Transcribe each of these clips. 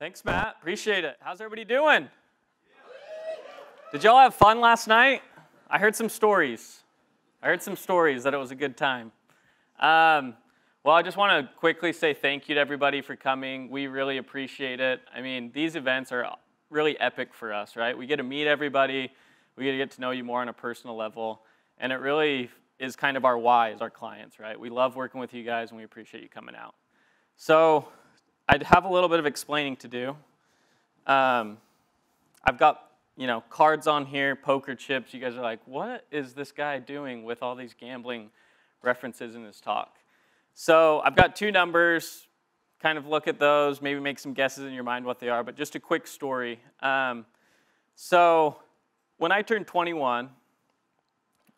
Thanks, Matt. Appreciate it. How's everybody doing? Did y'all have fun last night? I heard some stories. I heard some stories that it was a good time. Um, well, I just want to quickly say thank you to everybody for coming. We really appreciate it. I mean, these events are really epic for us, right? We get to meet everybody, we get to get to know you more on a personal level, and it really is kind of our why as our clients, right? We love working with you guys and we appreciate you coming out. So, I'd have a little bit of explaining to do. Um, I've got you know cards on here, poker chips. You guys are like, what is this guy doing with all these gambling references in his talk? So I've got two numbers. Kind of look at those, maybe make some guesses in your mind what they are. But just a quick story. Um, so when I turned 21,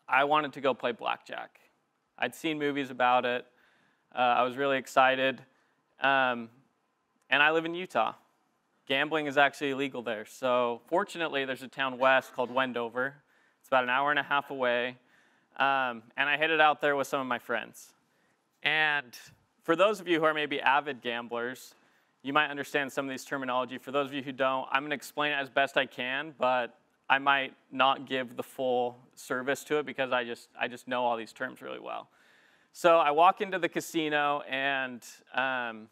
I wanted to go play blackjack. I'd seen movies about it. Uh, I was really excited. Um, and I live in Utah. Gambling is actually illegal there. So, fortunately, there's a town west called Wendover. It's about an hour and a half away. Um, and I headed out there with some of my friends. And for those of you who are maybe avid gamblers, you might understand some of these terminology. For those of you who don't, I'm going to explain it as best I can, but I might not give the full service to it because I just, I just know all these terms really well. So I walk into the casino and um,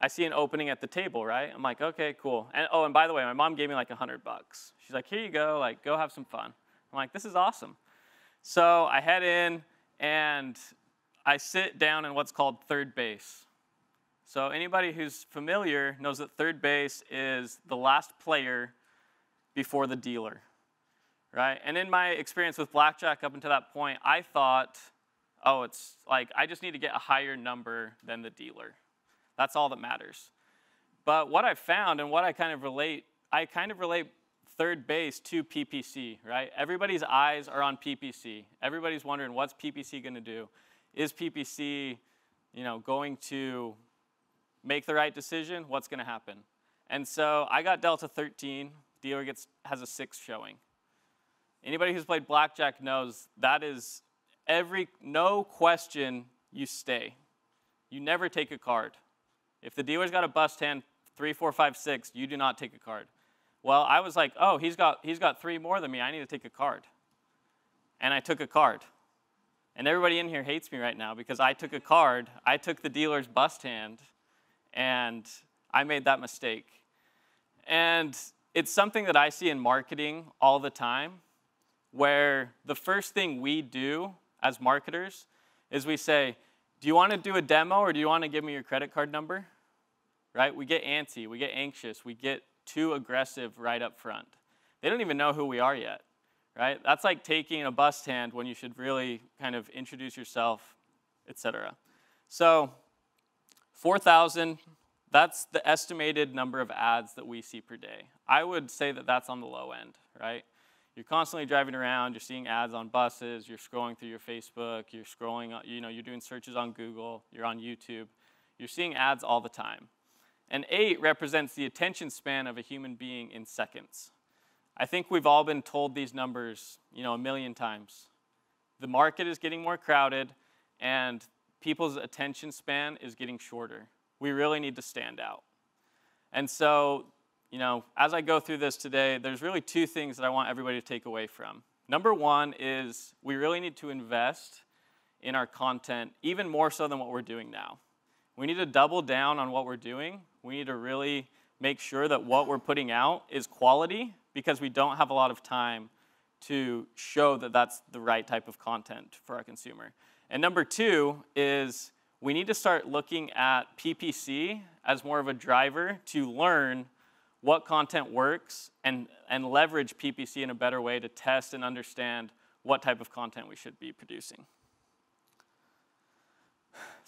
I see an opening at the table, right? I'm like, okay, cool. And oh, and by the way, my mom gave me like a hundred bucks. She's like, here you go, like go have some fun. I'm like, this is awesome. So I head in and I sit down in what's called third base. So anybody who's familiar knows that third base is the last player before the dealer, right? And in my experience with blackjack up until that point, I thought, oh, it's like I just need to get a higher number than the dealer. That's all that matters. But what I've found and what I kind of relate, I kind of relate third base to PPC, right? Everybody's eyes are on PPC. Everybody's wondering what's PPC going to do? Is PPC, you know, going to make the right decision? What's going to happen? And so I got Delta 13. Dealer gets has a six showing. Anybody who's played blackjack knows that is every no question you stay. You never take a card. If the dealer's got a bust hand, three, four, five, six, you do not take a card. Well, I was like, oh, he's got, he's got three more than me. I need to take a card. And I took a card. And everybody in here hates me right now because I took a card, I took the dealer's bust hand, and I made that mistake. And it's something that I see in marketing all the time where the first thing we do as marketers is we say, Do you want to do a demo or do you want to give me your credit card number? Right? We get antsy, we get anxious, we get too aggressive right up front. They don't even know who we are yet, right? That's like taking a bust hand when you should really kind of introduce yourself, etc. So, 4,000, that's the estimated number of ads that we see per day. I would say that that's on the low end, right? You're constantly driving around, you're seeing ads on buses, you're scrolling through your Facebook, you're scrolling, you know, you're doing searches on Google, you're on YouTube. You're seeing ads all the time. And eight represents the attention span of a human being in seconds. I think we've all been told these numbers, you know, a million times. The market is getting more crowded and people's attention span is getting shorter. We really need to stand out. And so, you know, as I go through this today, there's really two things that I want everybody to take away from. Number one is we really need to invest in our content even more so than what we're doing now. We need to double down on what we're doing we need to really make sure that what we're putting out is quality because we don't have a lot of time to show that that's the right type of content for our consumer. And number two is we need to start looking at PPC as more of a driver to learn what content works and, and leverage PPC in a better way to test and understand what type of content we should be producing.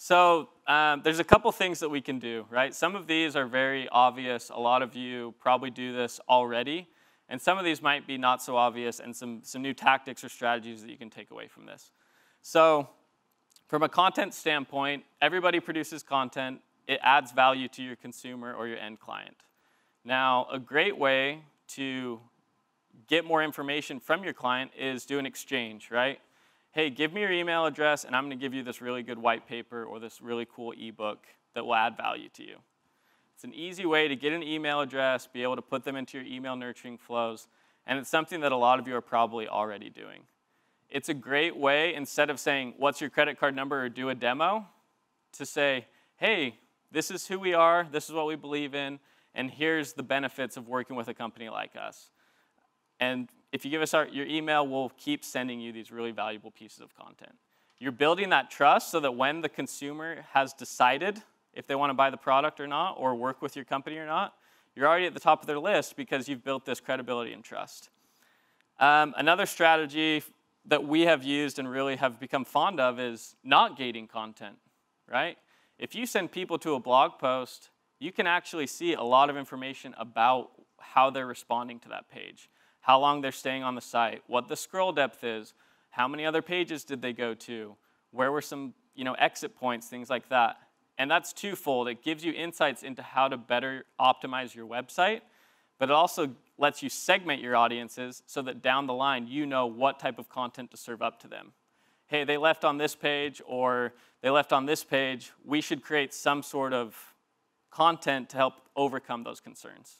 So um, there's a couple things that we can do, right? Some of these are very obvious. A lot of you probably do this already. And some of these might be not so obvious and some, some new tactics or strategies that you can take away from this. So from a content standpoint, everybody produces content. It adds value to your consumer or your end client. Now, a great way to get more information from your client is do an exchange, right? Hey, give me your email address and I'm going to give you this really good white paper or this really cool ebook that will add value to you. It's an easy way to get an email address, be able to put them into your email nurturing flows, and it's something that a lot of you are probably already doing. It's a great way, instead of saying, What's your credit card number or do a demo, to say, Hey, this is who we are, this is what we believe in, and here's the benefits of working with a company like us. And if you give us our, your email, we'll keep sending you these really valuable pieces of content. You're building that trust so that when the consumer has decided if they want to buy the product or not, or work with your company or not, you're already at the top of their list because you've built this credibility and trust. Um, another strategy that we have used and really have become fond of is not gating content, right? If you send people to a blog post, you can actually see a lot of information about how they're responding to that page, how long they're staying on the site, what the scroll depth is, how many other pages did they go to, where were some you know, exit points, things like that. And that's twofold. It gives you insights into how to better optimize your website, but it also lets you segment your audiences so that down the line you know what type of content to serve up to them. Hey, they left on this page or they left on this page. We should create some sort of content to help overcome those concerns.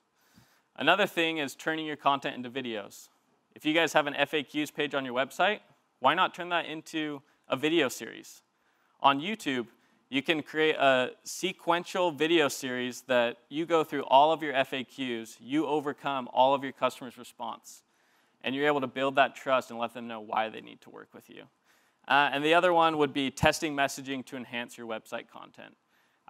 Another thing is turning your content into videos. If you guys have an FAQs page on your website, why not turn that into a video series? On YouTube, you can create a sequential video series that you go through all of your FAQs, you overcome all of your customers' response, and you're able to build that trust and let them know why they need to work with you. Uh, and the other one would be testing messaging to enhance your website content.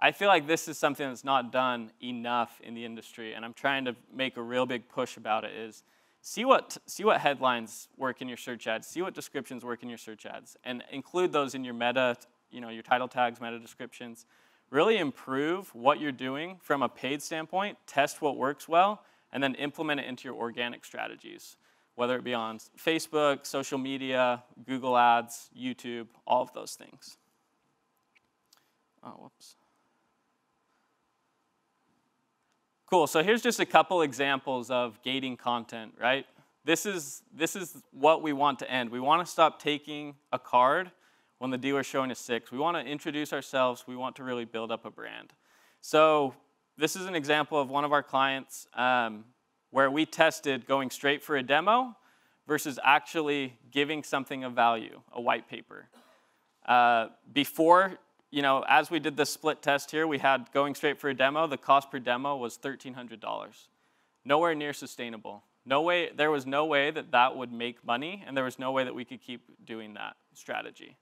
I feel like this is something that's not done enough in the industry, and I'm trying to make a real big push about it. Is see what see what headlines work in your search ads, see what descriptions work in your search ads, and include those in your meta you know, your title tags, meta descriptions. Really improve what you're doing from a paid standpoint, test what works well, and then implement it into your organic strategies, whether it be on Facebook, social media, Google Ads, YouTube, all of those things. Oh, whoops. Cool, so here's just a couple examples of gating content, right? This is, this is what we want to end. We want to stop taking a card when the dealer's showing a six. We want to introduce ourselves. We want to really build up a brand. So this is an example of one of our clients um, where we tested going straight for a demo versus actually giving something of value, a white paper. Uh, before, you know, as we did the split test here, we had going straight for a demo, the cost per demo was $1,300. Nowhere near sustainable. No way, there was no way that that would make money, and there was no way that we could keep doing that strategy.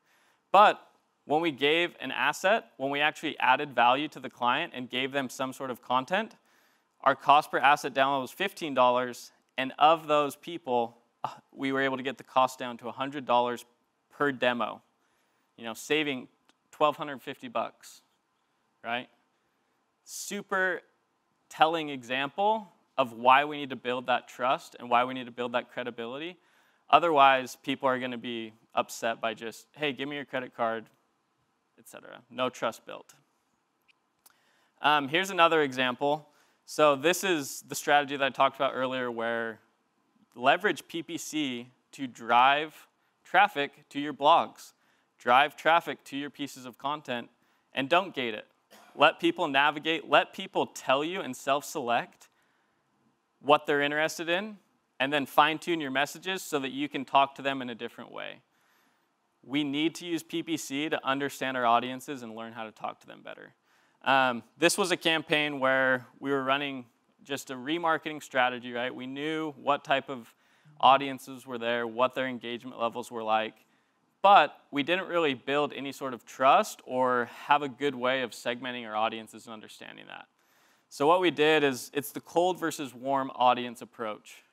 But when we gave an asset, when we actually added value to the client and gave them some sort of content, our cost per asset download was $15, and of those people, uh, we were able to get the cost down to $100 per demo, you know, saving 1,250 bucks, right? Super telling example of why we need to build that trust and why we need to build that credibility Otherwise, people are going to be upset by just, hey, give me your credit card, etc. No trust built. Um, here's another example. So this is the strategy that I talked about earlier where leverage PPC to drive traffic to your blogs, drive traffic to your pieces of content, and don't gate it. Let people navigate, let people tell you and self-select what they're interested in, and then fine tune your messages so that you can talk to them in a different way. We need to use PPC to understand our audiences and learn how to talk to them better. Um, this was a campaign where we were running just a remarketing strategy, right? We knew what type of audiences were there, what their engagement levels were like, but we didn't really build any sort of trust or have a good way of segmenting our audiences and understanding that. So what we did is it's the cold versus warm audience approach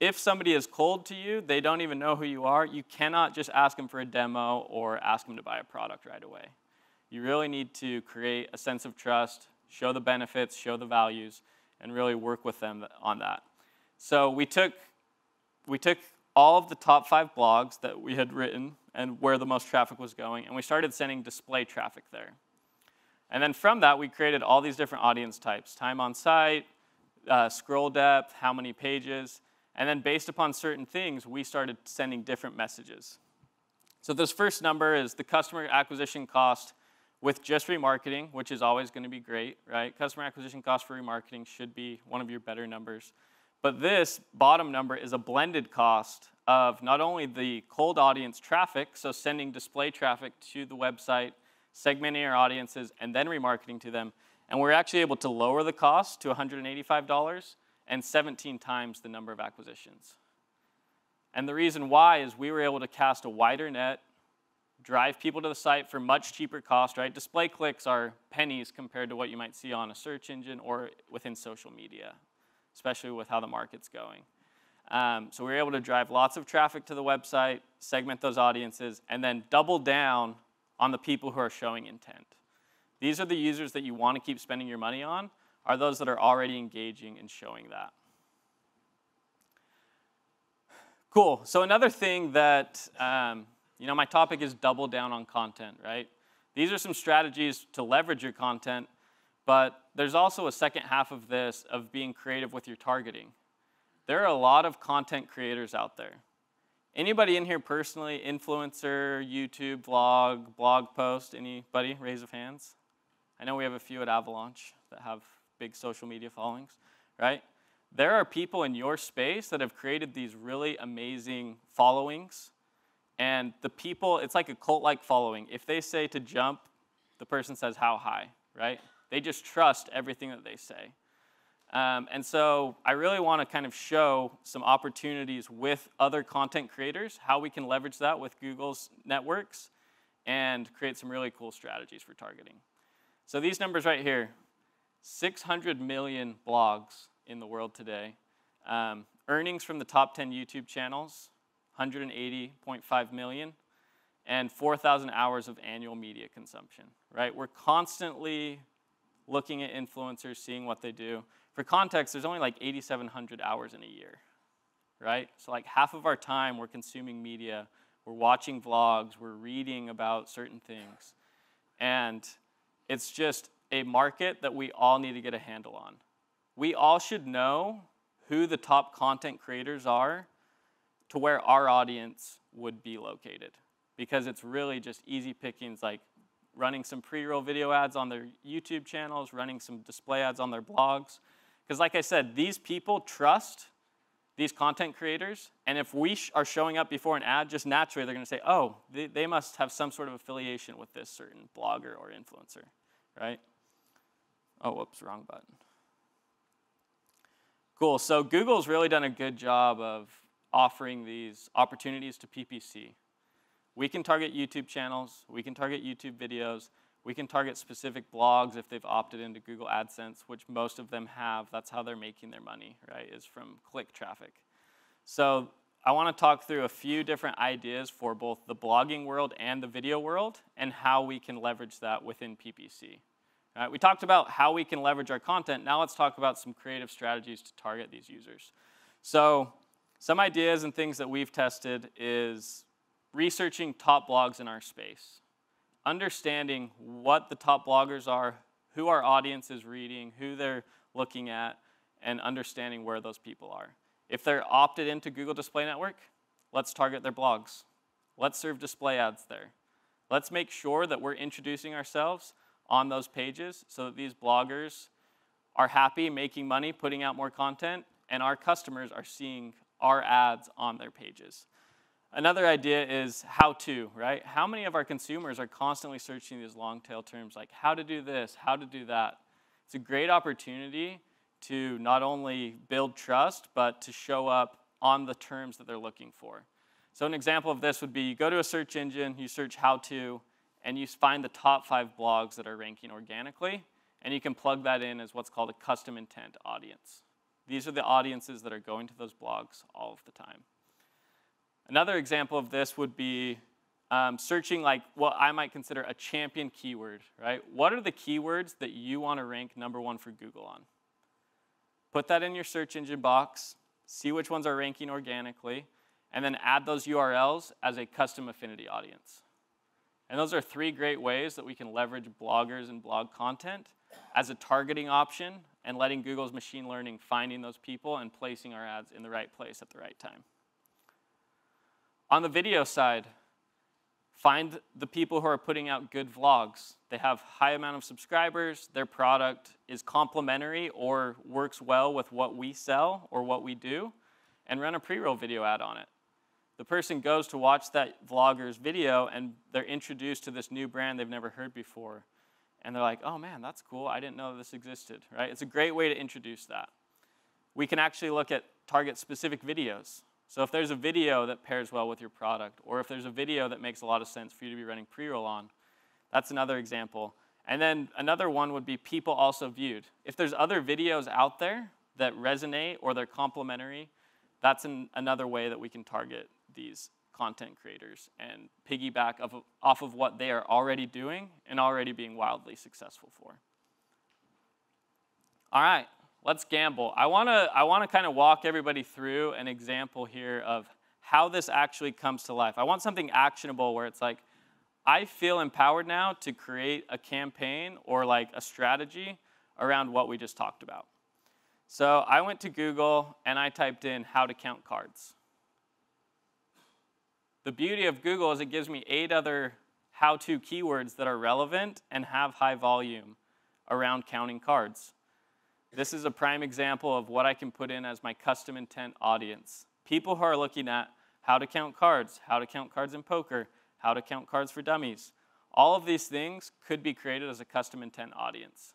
if somebody is cold to you, they don't even know who you are, you cannot just ask them for a demo or ask them to buy a product right away. You really need to create a sense of trust, show the benefits, show the values, and really work with them on that. So we took, we took all of the top five blogs that we had written and where the most traffic was going, and we started sending display traffic there. And then from that, we created all these different audience types time on site, uh, scroll depth, how many pages, and then based upon certain things, we started sending different messages. So this first number is the customer acquisition cost with just remarketing, which is always going to be great, right? Customer acquisition cost for remarketing should be one of your better numbers. But this bottom number is a blended cost of not only the cold audience traffic, so sending display traffic to the website, segmenting our audiences, and then remarketing to them. And we're actually able to lower the cost to $185 and 17 times the number of acquisitions. And the reason why is we were able to cast a wider net, drive people to the site for much cheaper cost, right? Display clicks are pennies compared to what you might see on a search engine or within social media, especially with how the market's going. Um, so we were able to drive lots of traffic to the website, segment those audiences, and then double down on the people who are showing intent. These are the users that you want to keep spending your money on, are those that are already engaging and showing that. Cool. So another thing that, um, you know, my topic is double down on content, right? These are some strategies to leverage your content, but there's also a second half of this of being creative with your targeting. There are a lot of content creators out there. Anybody in here personally, influencer, YouTube, vlog, blog post, anybody? Raise of hands. I know we have a few at Avalaunch that have big social media followings, right? there are people in your space that have created these really amazing followings. And the people, it's like a cult like following. If they say to jump, the person says, How high, right? They just trust everything that they say. Um, and so I really want to kind of show some opportunities with other content creators, how we can leverage that with Google's networks and create some really cool strategies for targeting. So these numbers right here 600 million blogs in the world today. Um, earnings from the top 10 YouTube channels, 180.5 million, and 4,000 hours of annual media consumption, right? We're constantly looking at influencers, seeing what they do. For context, there's only like 8,700 hours in a year, right? So like half of our time we're consuming media, we're watching vlogs, we're reading about certain things. And it's just a market that we all need to get a handle on we all should know who the top content creators are to where our audience would be located because it's really just easy pickings like running some pre-roll video ads on their YouTube channels, running some display ads on their blogs. Because like I said, these people trust these content creators, and if we sh are showing up before an ad, just naturally they're going to say, oh, they, they must have some sort of affiliation with this certain blogger or influencer, right? Oh, whoops, wrong button. Cool. So Google's really done a good job of offering these opportunities to PPC. We can target YouTube channels, we can target YouTube videos, we can target specific blogs if they've opted into Google AdSense, which most of them have. That's how they're making their money, right, is from click traffic. So I want to talk through a few different ideas for both the blogging world and the video world and how we can leverage that within PPC. Right, we talked about how we can leverage our content. Now let's talk about some creative strategies to target these users. So some ideas and things that we've tested is researching top blogs in our space, understanding what the top bloggers are, who our audience is reading, who they're looking at, and understanding where those people are. If they're opted into Google Display Network, let's target their blogs. Let's serve display ads there. Let's make sure that we're introducing ourselves on those pages so that these bloggers are happy making money, putting out more content, and our customers are seeing our ads on their pages. Another idea is how to, right? How many of our consumers are constantly searching these long tail terms like how to do this, how to do that? It's a great opportunity to not only build trust, but to show up on the terms that they're looking for. So, an example of this would be you go to a search engine, you search how to, and you find the top five blogs that are ranking organically, and you can plug that in as what's called a custom intent audience. These are the audiences that are going to those blogs all of the time. Another example of this would be um, searching like what I might consider a champion keyword, right? What are the keywords that you want to rank number one for Google on? Put that in your search engine box, see which ones are ranking organically, and then add those URLs as a custom affinity audience. And those are three great ways that we can leverage bloggers and blog content as a targeting option and letting Google's machine learning finding those people and placing our ads in the right place at the right time. On the video side, Find the people who are putting out good vlogs. They have high amount of subscribers. Their product is complementary or works well with what we sell or what we do, and run a pre-roll video ad on it. The person goes to watch that vlogger's video and they're introduced to this new brand they've never heard before. And they're like, oh man, that's cool. I didn't know this existed, right? It's a great way to introduce that. We can actually look at target specific videos. So if there's a video that pairs well with your product, or if there's a video that makes a lot of sense for you to be running pre-roll on, that's another example. And then another one would be people also viewed. If there's other videos out there that resonate or they're complementary, that's an, another way that we can target these content creators and piggyback of, off of what they are already doing and already being wildly successful for. All right, let's gamble. I want to I want to kind of walk everybody through an example here of how this actually comes to life. I want something actionable where it's like I feel empowered now to create a campaign or like a strategy around what we just talked about. So I went to Google and I typed in how to count cards. The beauty of Google is it gives me eight other how-to keywords that are relevant and have high volume around counting cards. This is a prime example of what I can put in as my custom intent audience. People who are looking at how to count cards, how to count cards in poker, how to count cards for dummies. All of these things could be created as a custom intent audience.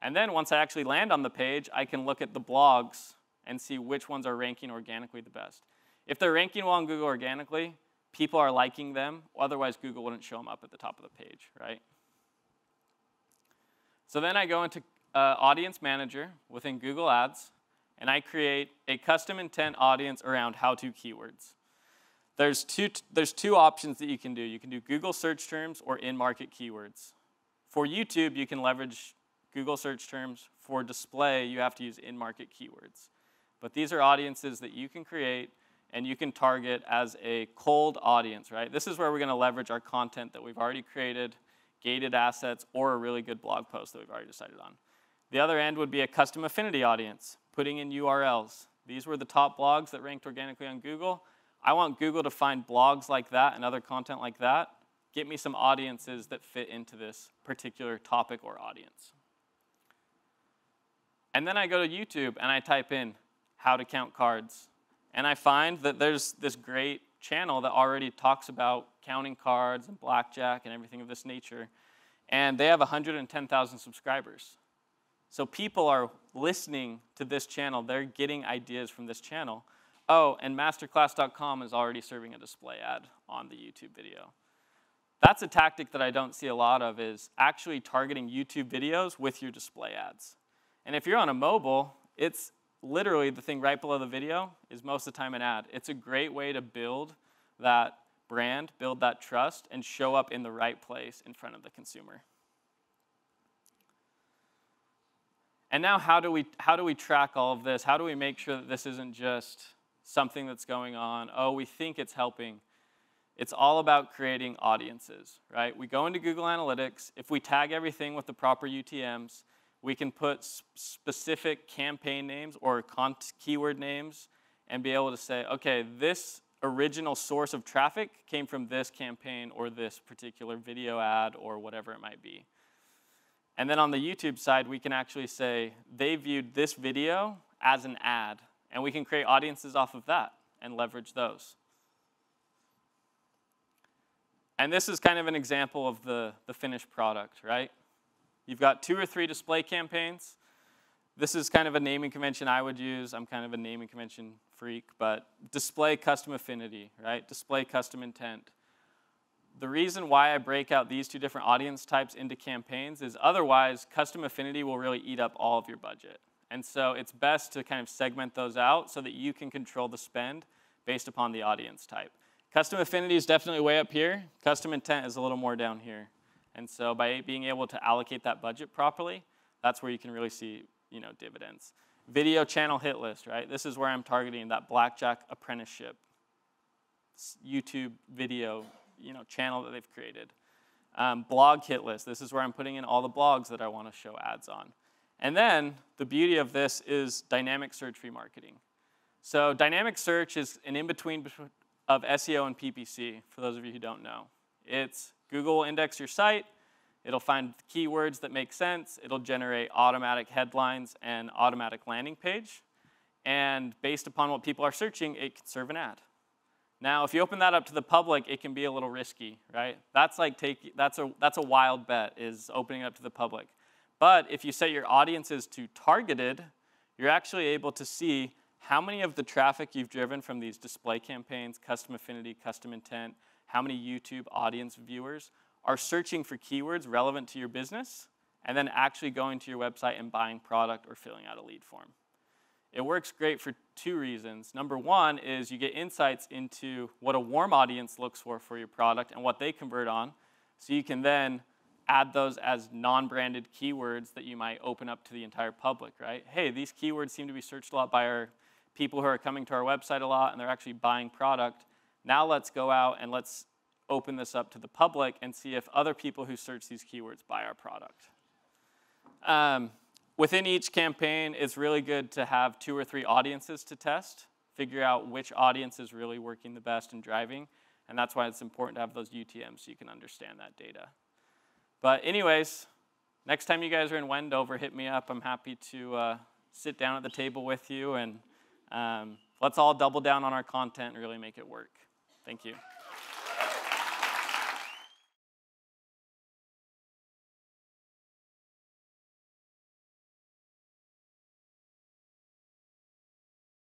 And then once I actually land on the page, I can look at the blogs and see which ones are ranking organically the best. If they're ranking well on Google organically, people are liking them, otherwise Google wouldn't show them up at the top of the page, right? So then I go into uh, Audience Manager within Google Ads, and I create a custom intent audience around how-to keywords. There's two, there's two options that you can do. You can do Google search terms or in-market keywords. For YouTube, you can leverage Google search terms. For display, you have to use in-market keywords. But these are audiences that you can create and you can target as a cold audience, right? This is where we're going to leverage our content that we've already created, gated assets, or a really good blog post that we've already decided on. The other end would be a custom affinity audience, putting in URLs. These were the top blogs that ranked organically on Google. I want Google to find blogs like that and other content like that. Get me some audiences that fit into this particular topic or audience. And then I go to YouTube and I type in how to count cards. And I find that there's this great channel that already talks about counting cards and blackjack and everything of this nature. And they have 110,000 subscribers. So people are listening to this channel. They're getting ideas from this channel. Oh, and masterclass.com is already serving a display ad on the YouTube video. That's a tactic that I don't see a lot of is actually targeting YouTube videos with your display ads. And if you're on a mobile, it's literally the thing right below the video is most of the time an ad. It's a great way to build that brand, build that trust, and show up in the right place in front of the consumer. And now how do we how do we track all of this? How do we make sure that this isn't just something that's going on? Oh, we think it's helping. It's all about creating audiences, right? We go into Google Analytics. If we tag everything with the proper UTMs, we can put specific campaign names or keyword names and be able to say, okay, this original source of traffic came from this campaign or this particular video ad or whatever it might be. And then on the YouTube side, we can actually say they viewed this video as an ad, and we can create audiences off of that and leverage those. And this is kind of an example of the, the finished product, right? You've got two or three display campaigns. This is kind of a naming convention I would use. I'm kind of a naming convention freak, but display custom affinity, right? Display custom intent the reason why I break out these two different audience types into campaigns is otherwise custom affinity will really eat up all of your budget. And so it's best to kind of segment those out so that you can control the spend based upon the audience type. Custom affinity is definitely way up here. Custom intent is a little more down here. And so by being able to allocate that budget properly, that's where you can really see you know, dividends. Video channel hit list, right? This is where I'm targeting that blackjack apprenticeship, YouTube video you know, channel that they've created. Um, blog hit list. This is where I'm putting in all the blogs that I want to show ads on. And then the beauty of this is dynamic search remarketing. So dynamic search is an in-between of SEO and PPC, for those of you who don't know. It's Google will index your site, it'll find keywords that make sense, it'll generate automatic headlines and automatic landing page, and based upon what people are searching, it can serve an ad. Now, if you open that up to the public, it can be a little risky, right? That's like take, that's a, that's a wild bet, is opening it up to the public. But if you set your audiences to targeted, you're actually able to see how many of the traffic you've driven from these display campaigns, custom affinity, custom intent, how many YouTube audience viewers are searching for keywords relevant to your business, and then actually going to your website and buying product or filling out a lead form. It works great for two reasons. Number one is you get insights into what a warm audience looks for for your product and what they convert on, so you can then add those as non-branded keywords that you might open up to the entire public, right? Hey, these keywords seem to be searched a lot by our people who are coming to our website a lot and they're actually buying product. Now let's go out and let's open this up to the public and see if other people who search these keywords buy our product. Um, within each campaign, it's really good to have two or three audiences to test, figure out which audience is really working the best and driving, and that's why it's important to have those UTMs so you can understand that data. But anyways, next time you guys are in Wendover, hit me up. I'm happy to uh, sit down at the table with you and um, let's all double down on our content and really make it work. Thank you.